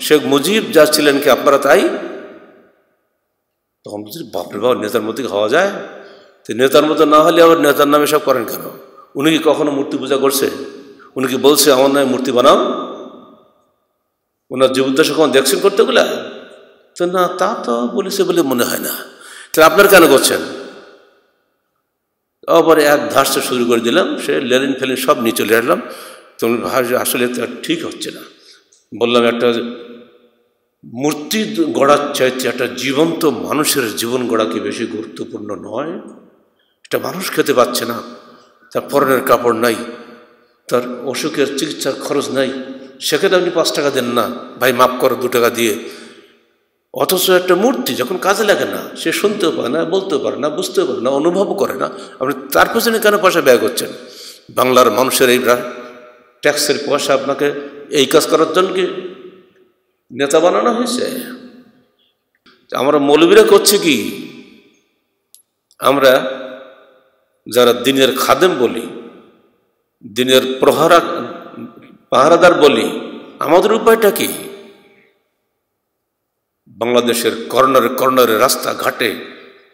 শেখ মুজিব যা ছিলেন কি আপনারা তাই? তখন বলছি, বাপরে বাবা নেতার মধ্যে হওয়া যায়? তো নেতার মতো না হলে আবার নেতার নামে সব করেন কেন? উনি কি কখনো মূর্তি পূজা করছে? উনি কি বলছে, আমার নামে মূর্তি বানাও? ওনার জীবদ্দশা কখন দেখছেন করতে গুলা? তো না, তা তো বলেছে বলে মনে হয় না। তাহলে আপনার কেন করছেন? আবার এক ধাসটা শুরু করে দিলাম, সে লেলিন ফেলিন সব নিয়ে চলে আসলাম তুমি ভাবছি, আসলে তো ঠিক হচ্ছে না। বললাম একটা মূর্তি গড়ার চাইতে একটা জীবন্ত মানুষের জীবন গড়া কি বেশি গুরুত্বপূর্ণ নয়? এটা মানুষ খেতে পাচ্ছে না। তার পরনের কাপড় নাই। তার অসুখের চিকিৎসার খরচ নাই। সেখানে আপনি পাঁচ টাকা দেন না। ভাই, মাফ করো দু টাকা দিয়ে। অথচ একটা মূর্তি যখন কাজে লাগে না, সে শুনতেও পারে না, বলতেও পারে না, বুঝতেও পারে না, অনুভবও করে না। আপনি তার পেছনে কেন পয়সা ব্যয় করছেন? বাংলার মানুষের এই ট্যাক্সের পয়সা আপনাকে এই কাজ করার জন্য কি নেতা বানানো হয়েছে? আমরা মৌলবীরা করছি কি? আমরা যারা দিনের খাদেম বলি, দিনের প্রহারা, পাহারাদার বলি, আমাদের উপায়টা কি? বাংলাদেশের কর্নারে কর্নারে রাস্তা ঘাটে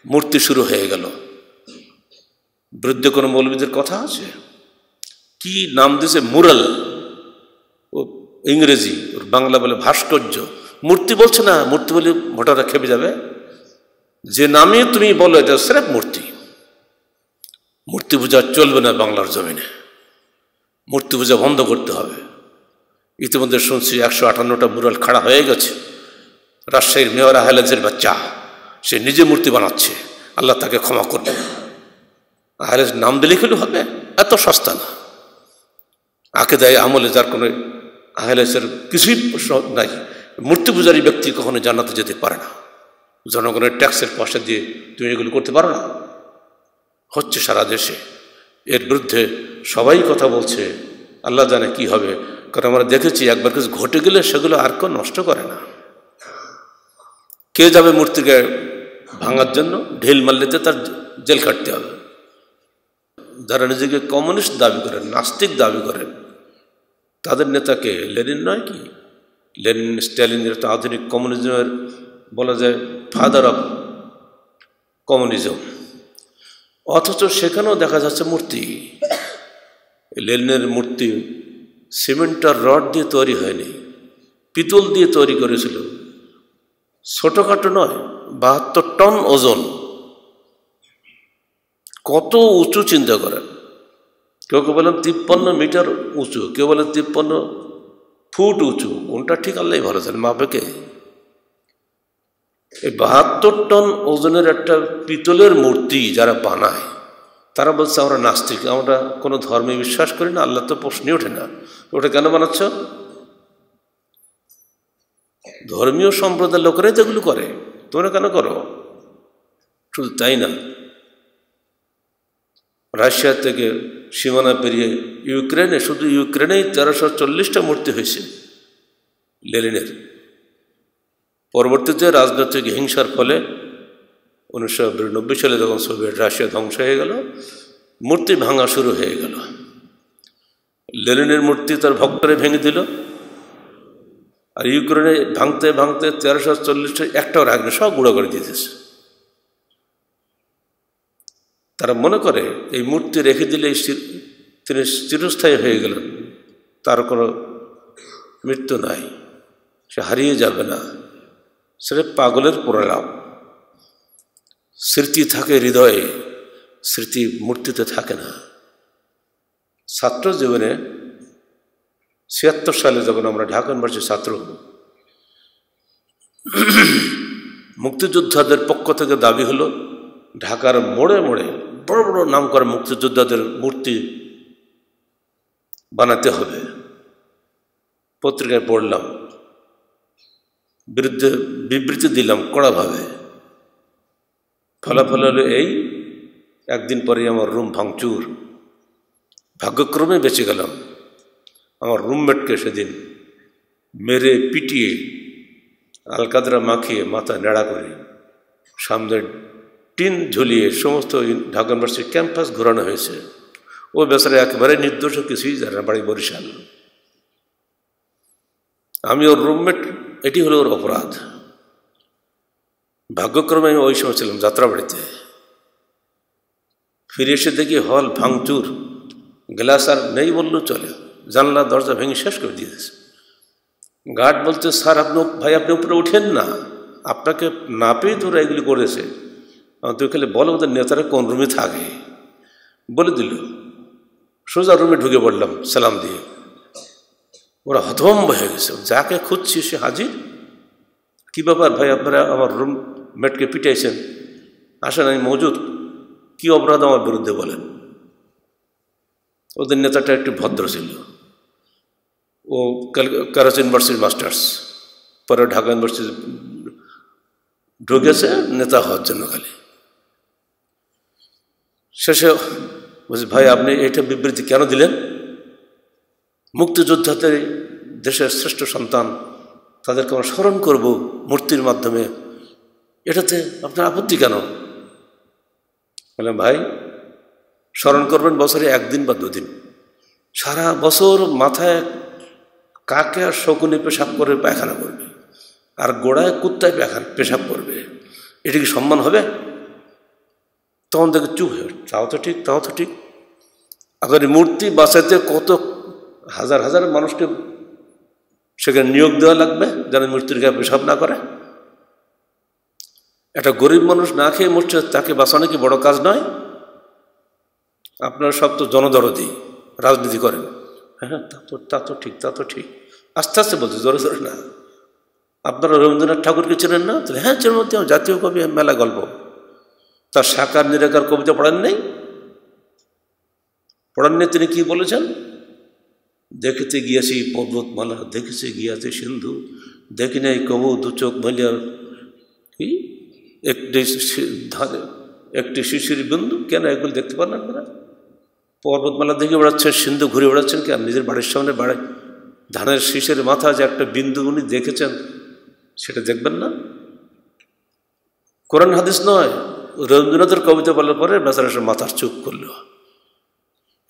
মূর্তি শুরু হয়ে গেল। বিরুদ্ধে কোনো মৌলবীদের কথা আছে? কি নাম দিয়েছে মুরাল? ও ইংরেজি, ওর বাংলা বলে ভাস্কর্য। মূর্তি বলছে না, মূর্তি বলে ভোটাররা খেপে যাবে? যে নামে তুমি বলো, এটা স্রেফ মূর্তি। মূর্তি পূজা চলবে না বাংলার জমিনে। মূর্তি পূজা বন্ধ করতে হবে। ইতিমধ্যে শুনছি একশো আটান্নটা মুরাল খাড়া হয়ে গেছে। রাজশাহীর মেয়র আহলেজের বাচ্চা, সে নিজে মূর্তি বানাচ্ছে। আল্লাহ তাকে ক্ষমা করবে আহলেজ নাম দিলে খেলে হবে? এত সস্তা না। আকে দেয় আমলে যার কোনো আহলেজের কিছুই নাই। মূর্তি পূজারী ব্যক্তি কখনো জানাতে যেতে পারে না। জনগণের ট্যাক্সের পয়সা দিয়ে তুমি এগুলো করতে পারো না। হচ্ছে সারা দেশে। এর বিরুদ্ধে সবাই কথা বলছে। আল্লাহ জানে কি হবে। কারণ আমরা দেখেছি একবার কিছু ঘটে গেলে সেগুলো আর কেউ নষ্ট করে না। কে যাবে মূর্তিকে ভাঙার জন্য? ঢিল মারলেতে তার জেল কাটতে হবে। যারা নিজেকে কমিউনিস্ট দাবি করেন নাস্তিক দাবি করেন তাদের নেতাকে লেনিন নয় কি? লেনিন, স্ট্যালিনের তো আধুনিক কমিউনিজমের, বলা যায় ফাদার অফ কমিউনিজম। অথচ সেখানেও দেখা যাচ্ছে মূর্তি। লেনিনের মূর্তি সিমেন্টার রড দিয়ে তৈরি হয়নি, পিতল দিয়ে তৈরি করেছিল। ছোটোখাটো নয়, বাহাত্তর টন ওজন। কত উঁচু চিন্তা করেন। কেউ কেউ বলেন তিপ্পান্ন মিটার উঁচু, কেউ বলেন তিপ্পান্ন ফুট উঁচু, কোনটা ঠিক আল্লাহ ভালো জানেন মাপেকে। এই বাহাত্তর টন ওজনের একটা পিতলের মূর্তি যারা বানায়, তারা বলছে, আমরা নাস্তিক, আমরা কোনো ধর্মে বিশ্বাস করি না, আল্লাহ তো প্রশ্নই ওঠে না। ওটা কেন বানাচ্ছ? ধর্মীয় সম্প্রদায়ের লোকেরাই তো এগুলো করে, তোমরা কেন করো? শুধু তাই না রাশিয়া থেকে সীমানা পেরিয়ে ইউক্রেনে, শুধু ইউক্রেনেই তেরোশো চল্লিশটা মূর্তি হয়েছে লেলিনের পরবর্তীতে রাজনৈতিক হিংসার ফলে উনিশশো বিরানব্বই সালে যখন সোভিয়েত রাশিয়া ধ্বংস হয়ে গেল, মূর্তি ভাঙা শুরু হয়ে গেল। লেলিনের মূর্তি তার ভক্তরে ভেঙে দিল। আর ইউক্রেনে ভাঙতে ভাঙতে তেরোশো চল্লিশটা একটাও রাখবে, সব গুঁড়ো করে দিতেছে তারা মনে করে, এই মূর্তি রেখে দিলে তিনি চিরস্থায়ী হয়ে গেলেন। তার কোনো মৃত্যু নাই। সে হারিয়ে যাবে না। সেটা পাগলের প্রলাপ। স্মৃতি থাকে হৃদয়ে, স্মৃতি মূর্তিতে থাকে না। ছাত্র জীবনে ছিয়াত্তর সালে যখন আমরা ঢাকা ইউনিভার্সিটির ছাত্র মুক্তিযোদ্ধাদের পক্ষ থেকে দাবি হলো ঢাকার মোড়ে মোড়ে বড় বড় নাম করা মুক্তিযোদ্ধাদের মূর্তি বানাতে হবে। পত্রিকায় পড়লাম, বিরুদ্ধে বিবৃতি দিলাম কড়াভাবে। ফলাফল হলো এই, একদিন পরে আমার রুম ভাঙচুর। ভাগ্যক্রমে বেঁচে গেলাম। আমার রুমমেটকে সেদিন মেরে পিটিয়ে আলকাদরা মাখিয়ে মাথা নেড়া করে সামনে টিন ঝুলিয়ে সমস্ত ঢাকা ইউনিভার্সিটি ক্যাম্পাস ঘোরানো হয়েছে। ও বেচারা একেবারে নির্দোষ কিছুই জানে না, বাড়ি বরিশাল। আমি ওর রুমমেট, এটি হলো ওর অপরাধ। ভাগ্যক্রমে আমি ওই সময় ছিলাম যাত্রাবাড়িতে। ফিরে এসে দেখি হল ভাঙচুর, গ্লাস আর নেই বললেও চলে। জানলা, দরজা ভেঙে শেষ করে দিয়েছে। গার্ড বলছে, স্যার, আপনি ভাই, আপনি উপরে উঠেন না। আপনাকে না পেয়ে তোরা এগুলি করেছে। তুই খালি বলো ওদের নেতারা কোন রুমে থাকে। বলে দিল, সোজা রুমে ঢুকে পড়লাম, সালাম দিয়ে। ওরা হতভম্ব হয়ে গেছে। যাকে খুঁজছি সে হাজির? কি ব্যাপার ভাই, আপনারা আমার রুম মেটকে পিটাইছেন? আসেন, আমি মজুদ। কি অপরাধ আমার বিরুদ্ধে বলেন? ওদের নেতাটা একটু ভদ্র ছিল। ও কারাচ ইউনিভার্সিটির মাস্টার্স। পরে ঢাকা ইউনিভার্সিটি ঢুকেছে, নেতা হওয়ার জন্য খালি। শেষে বলছি, ভাই, আপনি এটা বিবৃতি কেন দিলেন? মুক্তিযোদ্ধাদের দেশের শ্রেষ্ঠ সন্তান, তাদেরকে আমরা স্মরণ করব মূর্তির মাধ্যমে। এটাতে আপনার আপত্তি কেন? বললাম, ভাই, স্মরণ করবেন বছরে একদিন বা দুদিন। সারা বছর মাথায় কাকে আর শকুনি পেশাব করে পায়খানা করবে? আর গোড়ায় কুত্তায় পেখান পেশাব করবে? এটা কি সম্মান হবে? তখন দেখে চুপ হয়ে তাও তো ঠিক, তাও তো ঠিক। আপনার মূর্তি বাঁচাতে কত হাজার হাজার মানুষকে সেখানে নিয়োগ দেওয়া লাগবে যেন মূর্তির গায়ে পেশাব না করে? একটা গরিব মানুষ না খেয়ে মরছে, তাকে বাঁচানো কি বড় কাজ নয়? আপনারা সব তো জনদরদি, রাজনীতি করেন। হ্যাঁ তা তো তা তো ঠিক, তা তো ঠিক। আস্তে আস্তে বলছে, জোরে জোরে না। আপনারা রবীন্দ্রনাথ ঠাকুরকে চেনেন না? হ্যাঁ চেন মধ্যে জাতীয় কবি, মেলা গল্প। তার সাকার নিরাকার কবিতা পড়েন নেই? পড়েননি তিনি কি বলেছেন? দেখতে গিয়েছি পর্বতমালা দেখেছে গিয়াছে সিন্ধু, দেখি নাই কবু দু চোখ মলিয়ার কি? একটি ধারে, একটি শিশির বিন্দু, কেন এগুলো দেখতে পারেন আপনারা? পর্বতমালা দেখে বেড়াচ্ছেন সিন্ধু ঘুরে বেড়াচ্ছেন কেন নিজের বাড়ির সামনে বাড়ে ধানের শীষের মাথা যে একটা বিন্দু উনি দেখেছেন, সেটা দেখবেন না? কোরআন হাদিস নয়। রবীন্দ্রনাথের কবিতা বলার পরে বেচারা সে মাথার চুপ করল।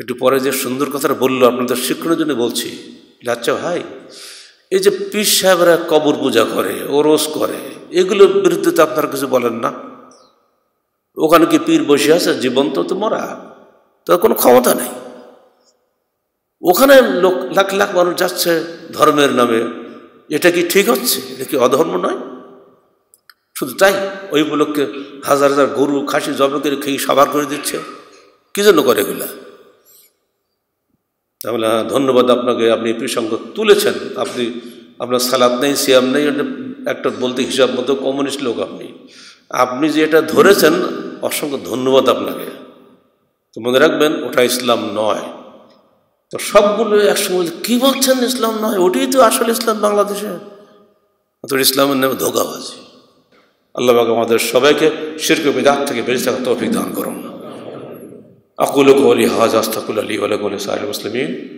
একটু পরে যে সুন্দর কথাটা বলল, আপনাদের শিক্ষণের জন্য বলছি আচ্ছা ভাই, এই যে পীর সাহেবরা কবর পূজা করে, ওরস করে, এগুলোর বিরুদ্ধে তো আপনারা কিছু বলেন না? ওখানে কি পীর বসে আছে, জীবন্ত তো মরা, তার কোনো ক্ষমতা নেই। ওখানে লোক, লাখ লাখ মানুষ যাচ্ছে ধর্মের নামে, এটা কি ঠিক হচ্ছে? এটা কি অধর্ম নয়? শুধু তাই ওই উপলক্ষে হাজার হাজার গরু, খাসি জবে করে খেয়ে সাবার করে দিচ্ছে। কী জন্য করে এগুলা? তাহলে হ্যাঁ ধন্যবাদ আপনাকে, আপনি এই প্রসঙ্গ তুলেছেন। আপনি, আপনার সালাদ নেই, সিয়াম নেই একটা বলতে হিসাব মতো কমিউনিস্ট লোক আপনি। আপনি যে এটা ধরেছেন, অসংখ্য ধন্যবাদ আপনাকে। তো মনে রাখবেন, ওটা ইসলাম নয়। তো সবগুলো একসঙ্গে কী বলছেন ইসলাম নয়? ওটাই তো আসলে ইসলাম বাংলাদেশে। তো ইসলামের নামে ধোকাবাজি। আল্লাহ বাক আমাদের সবাইকে শিরক বিদাত থেকে বেঁচে থাকার তৌফিক দান করুন। আকুল কৌলি হাজ আস্তাকুল আলী আলকুল সাহেব মুসলিমিন।